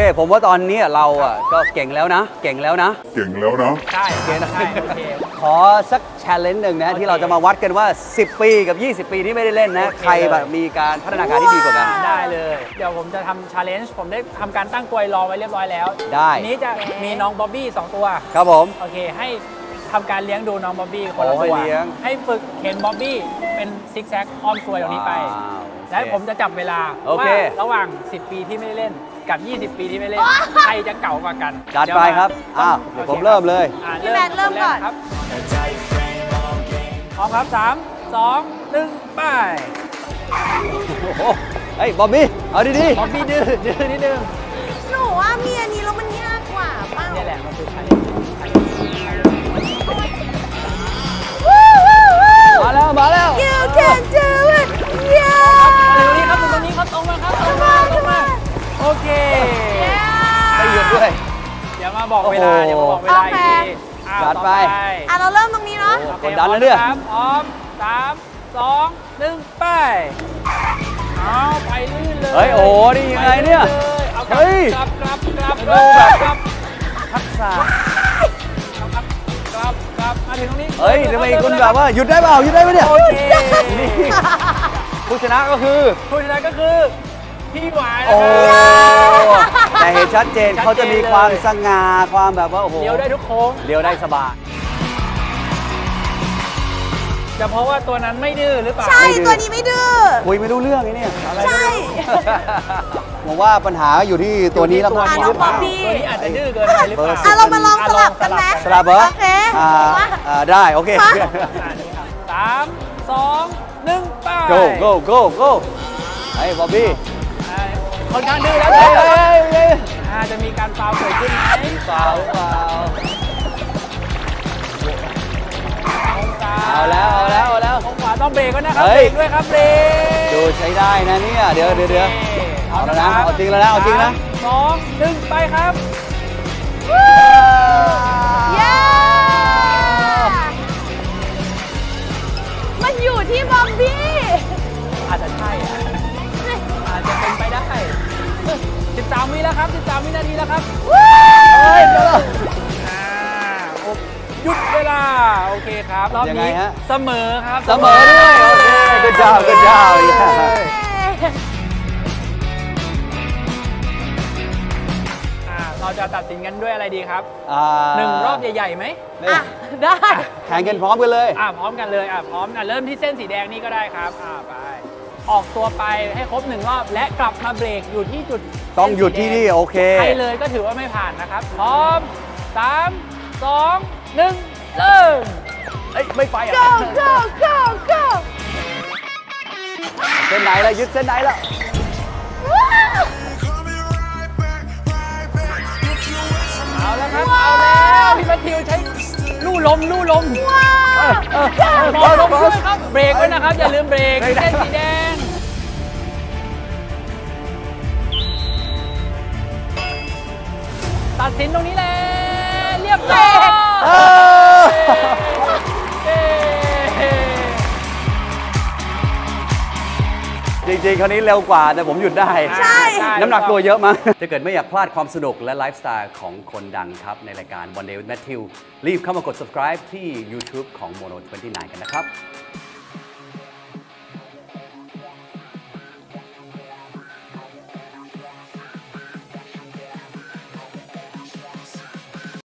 เค ผมว่าตอนนี้เราอะก็เก่งแล้วนะ เก่งแล้วนะ เก่งแล้วนะ ใช่ใช่โอเค ขอสัก challenge หนึ่งนะโอเคที่เราจะมาวัดกันว่า 10 ปีกับ 20 ปีที่ไม่ได้เล่นนะโอเคใครแบบมีการพัฒนาการที่ดีกว่ากัน ได้เลย เดี๋ยวผมจะทำ challenge ผมได้ทำการตั้งกรวยรอไว้เรียบร้อยแล้ว ได้ทีนี้จะมีน้องบ๊อบบี้สองตัว ครับผม โอเค ให้ทำการเลี้ยงดูน้องบ๊อบบี้คนละโอ้ให้ตัวเลี้ยงให้ฝึกเข็นบ๊อบบี้เป็นซิกแซกอ้อมกรวยตรงนี้ไปว้าวและผมจะจับเวลาโอเคว่าระหว่าง 10 ปีที่ไม่ได้เล่น กับ 20 ปีที่ไม่เล่น ใครจะเก่ากว่ากันจัดไปครับ อ้าวเดี๋ยวผมเริ่มเลยอ่าพี่แมนเริ่มก่อน ครับพร้อมครับ 3 2 1 ไปโอ้โหเฮ้ยบอบบี้ เอาดีบ๊อบบี้ดื้อดื้อนิดนึงหนูว่ามีอันนี้แล้วมันยากกว่าเปล่านี่แหละมันคือชาเมาบอกเวลาโอ้โหเดี๋ยวมาบอกเวลาอีกทีอ่าจัดต่อไป อะเราเริ่มตรงนี้เนาะโอ้โอเคกดดันนะเนี่ยพร้อมครับพร้อมสามสองหนึ่งไปเอาไปลื่นเลย เฮ้ย โอ้โหนี่ยังไงเนี่ยปลื่ลเอากลับเฮ้ยกลับกลับกลับดูแบบกลับทักษะกลับกลับกลับมาถึงตรงนี้ เฮ้ยทำไมคุณแบบว่าหยุดได้เปล่าหยุดได้ไหมเนี่ย โอเคนี่ผู้ชนะก็คือผู้ชนะก็คือ พี่หวายนะโอ้ครับแต่เห็นชัดเจนชัดเจนเขาจะมีความสง่าความแบบว่าโอ้โหเลี้ยวได้ทุกโค้งเลี้ยวได้สบายจะเพราะว่าตัวนั้นไม่ดื้อหรือเปล่าใช่ตัวนี้ไม่ดื้อคุยไม่รู้เรื่องไอ้เนี่ยใช่ผมว่าปัญหาอยู่ที่ตัวนี้แล้วตัวมากนี้กหรือเปล่าน้องบ๊อบบี้ตัวนี้อาจจะดื้อเกินไปหรือเปล่าอะเรามาลองสลับกันไหมสลับเหรอโอเคอ่ามาอ่าได้โอเคมาสามสองหนึ่งไป go go go go ไอ้บอบบี้อ่า ค่อนข้างดื้อแล้วเฮ้ยเฮ้ยเฮ้ยอ่าจะมีการฟาวเกิดขึ้นไหมเปล่าเปล่าวเอาแล้วเอาแล้วเอาแล้วองขวาต้องเบรกก็นะครับเบรกด้วยครับเบรกดูใช้ได้นะเนี่ยเดี๋ยวเดี๋ยวเดี๋ยวเอาแล้วนะเอาจริงแล้วนะเอาจริงนะสองหนึ่งไปครับ คครับรอบยังไงนี้ฮะ เสมอครับเสมอด้วยโอเคก็เจ้าก็เจ้าอ่าเราจะตัดสินกันด้วยอะไรดีครับอ่าหนึ่งรอบใหญ่ๆไหมเนี่ยอะได้ แข่งกันพร้อมกันเลย อ่าพร้อมกันเลยอ่าพร้อมกันเริ่มที่เส้นสีแดงนี่ก็ได้ครับอ่าไปออกตัวไปให้ครบหนึ่งรอบและกลับมาเบรกอยู่ที่จุดต้องหยุดที่นี่โอเค ใครเลยก็ถือว่าไม่ผ่านนะครับ พร้อม3 2 1เริ่ม เอ้ยไม่ไปอะ go go go go เส้นไหนแล้วยึดเส้นไหนแล้วเอาแล้วครับ เอาแล้วพี่แมทธิวใช้ลู่ลมลู่ลมว้าวมองลมด้วยครับ เบรกด้วยนะครับ อย่าลืมเบรกที่เส้นสีแดงตัดสินตรงนี้ จริงๆ คราวนี้เร็วกว่าแต่ผมหยุดได้ใช่ น้ำหนักตัวเยอะมาก ถ้าเกิดไม่อยากพลาดความสนุกและไลฟ์สไตล์ของคนดังครับ ในรายการ One Day with Matthew รีบเข้ามากด subscribe ที่ YouTube ของ Mono 29 กันนะครับ